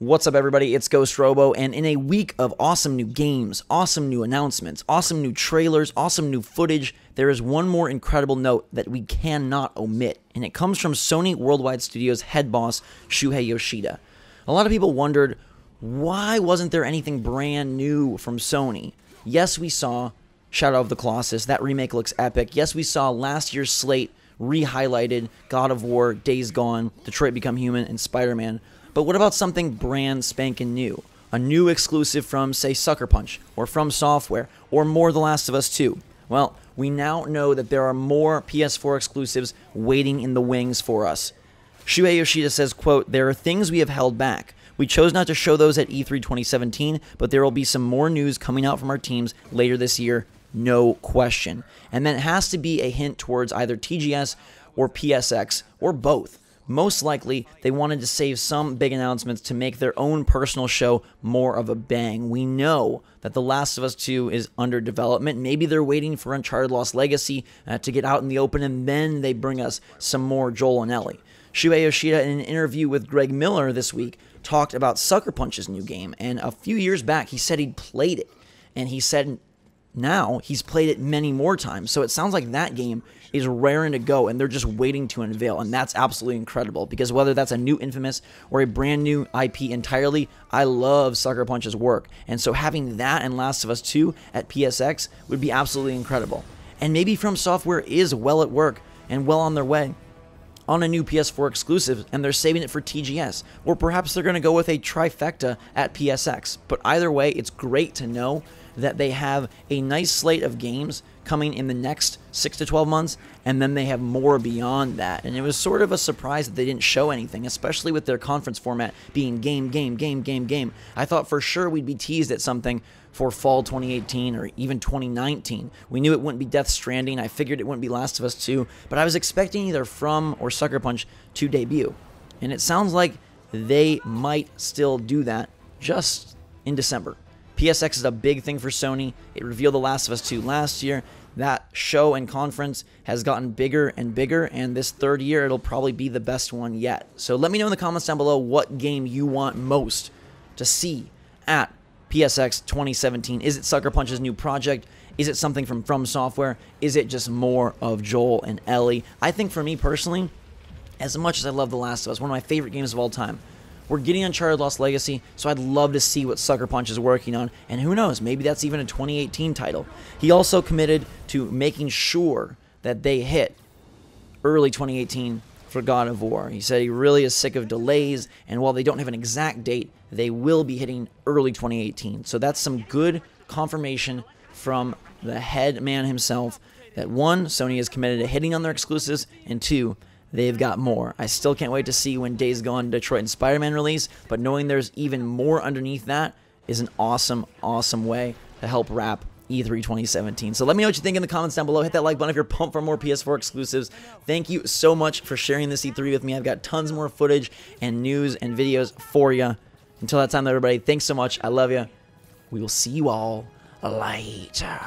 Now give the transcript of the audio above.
What's up, everybody? It's Ghost Robo, and in a week of awesome new games, awesome new announcements, awesome new trailers, awesome new footage, there is one more incredible note that we cannot omit, and it comes from Sony Worldwide Studios head boss Shuhei Yoshida. A lot of people wondered why wasn't there anything brand new from Sony? Yes, we saw Shadow of the Colossus, that remake looks epic. Yes, we saw last year's slate re highlighted God of War, Days Gone, Detroit Become Human, and Spider Man. But what about something brand spanking new? A new exclusive from, say, Sucker Punch, or From Software, or more The Last of Us 2? Well, we now know that there are more PS4 exclusives waiting in the wings for us. Shuhei Yoshida says, quote, There are things we have held back. We chose not to show those at E3 2017, but there will be some more news coming out from our teams later this year, no question. And then it has to be a hint towards either TGS or PSX or both. Most likely, they wanted to save some big announcements to make their own personal show more of a bang. We know that The Last of Us 2 is under development. Maybe they're waiting for Uncharted Lost Legacy uh, to get out in the open, and then they bring us some more Joel and Ellie. Shuhei Yoshida, in an interview with Greg Miller this week, talked about Sucker Punch's new game. And a few years back, he said he'd played it. And he said now he's played it many more times. So it sounds like that game is raring to go and they're just waiting to unveil. And that's absolutely incredible because whether that's a new Infamous or a brand new IP entirely, I love Sucker Punch's work. And so having that and Last of Us 2 at PSX would be absolutely incredible. And maybe From Software is well at work and well on their way on a new PS4 exclusive and they're saving it for TGS. Or perhaps they're going to go with a trifecta at PSX. But either way, it's great to know that they have a nice slate of games coming in the next six to 12 months, and then they have more beyond that. And it was sort of a surprise that they didn't show anything, especially with their conference format being game, game, game, game, game. I thought for sure we'd be teased at something for fall 2018 or even 2019. We knew it wouldn't be Death Stranding. I figured it wouldn't be Last of Us 2, but I was expecting either From or Sucker Punch to debut. And it sounds like they might still do that just in December. PSX is a big thing for Sony. It revealed The Last of Us 2 last year. That show and conference has gotten bigger and bigger, and this third year it'll probably be the best one yet. So let me know in the comments down below what game you want most to see at PSX 2017. Is it Sucker Punch's new project? Is it something from From Software? Is it just more of Joel and Ellie? I think for me personally, as much as I love The Last of Us, one of my favorite games of all time, we're getting Uncharted Lost Legacy, so I'd love to see what Sucker Punch is working on, and who knows, maybe that's even a 2018 title. He also committed to making sure that they hit early 2018 for God of War. He said he really is sick of delays, and while they don't have an exact date, they will be hitting early 2018. So that's some good confirmation from the head man himself that one, Sony is committed to hitting on their exclusives, and two, they've got more. I still can't wait to see when Days Gone, Detroit, and Spider Man release, but knowing there's even more underneath that is an awesome, awesome way to help wrap E3 2017. So let me know what you think in the comments down below. Hit that like button if you're pumped for more PS4 exclusives. Thank you so much for sharing this E3 with me. I've got tons more footage and news and videos for you. Until that time, everybody, thanks so much. I love you. We will see you all later.